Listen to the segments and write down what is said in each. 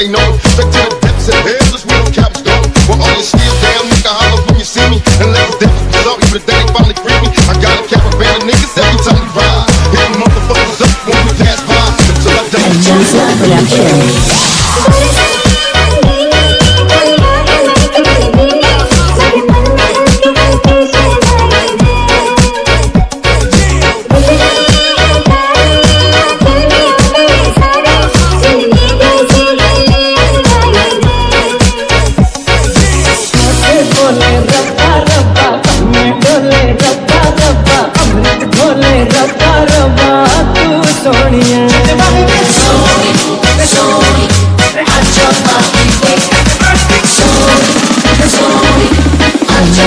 they know. To the depths. Well, all down, nigga, holler when you see me. And let the sorry for the day they finally free me. I got a caravan of niggas every time we ride. Motherfuckers up when we pass by. Until I die.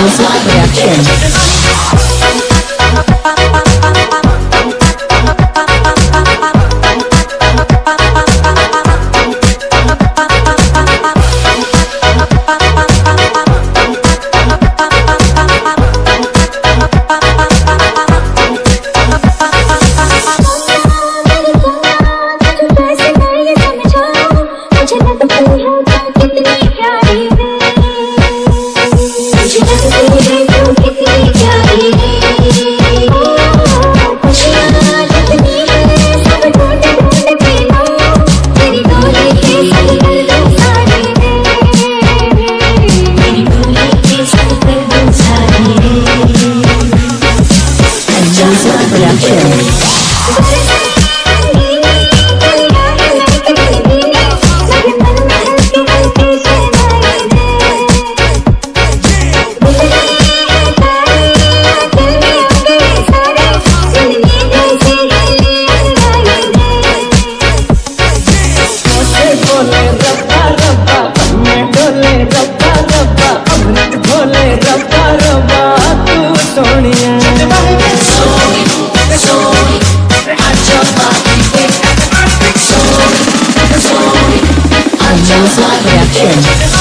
Joseph Joseph Joseph Production.